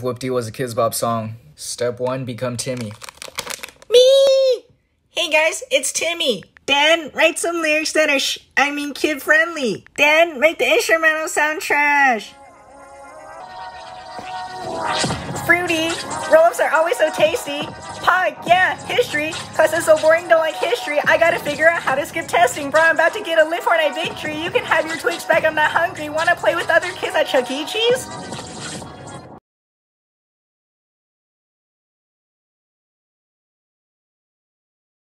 Whoopty was a Kidz Bop song. Step 1 Become Timmy. Me! Hey guys, it's Timmy. Dan, write some lyrics that are sh- I mean kid friendly. Dan, make the instrumental sound trash. Fruity, roll-ups are always so tasty. Pog, yeah, history, cause it's so boring, don't like history. I gotta figure out how to skip testing, bro. I'm about to get a lit Fortnite victory. You can have your Twix back, I'm not hungry. Wanna play with other kids at Chuck E. Cheese?